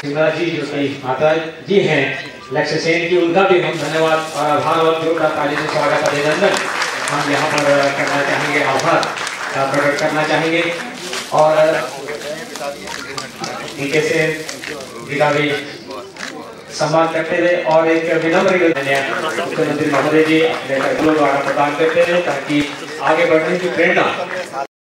शिवराज जी जो कि माता जी हैं। लक्ष्य सेन की उनका भी हम धन्यवाद। और आभार और जोरदार ताली से स्वागत अभिनंदन। हम यहाँ पर करना चाहेंगे आभार। प्रकट करना चाहेंगे। और इनके से जिला भी सम्मान करते हुए और एक विनम्र मुख्यमंत्री महोदय जी, अपने द्वारा प्रदान करते हैं ताकि आगे बढ़ने की प्रेरणा